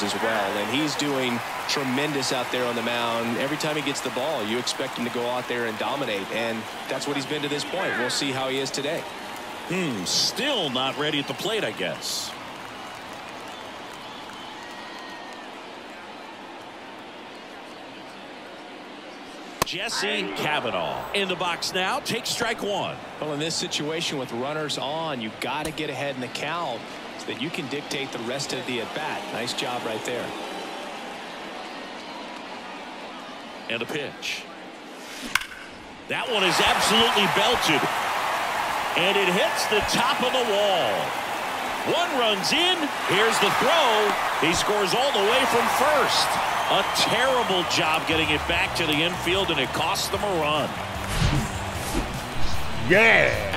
times as well. And he's doing tremendous out there on the mound. Every time he gets the ball, you expect him to go out there and dominate. And that's what he's been to this point. We'll see how he is today. Hmm, still not ready at the plate, I guess. Jesse Cavanaugh in the box now. Take strike one. Well, in this situation with runners on, you've got to get ahead in the count that you can dictate the rest of the at-bat. Nice job right there. And a pitch. That one is absolutely belted. And it hits the top of the wall. One runs in. Here's the throw. He scores all the way from first. A terrible job getting it back to the infield, and it costs them a run. Yeah.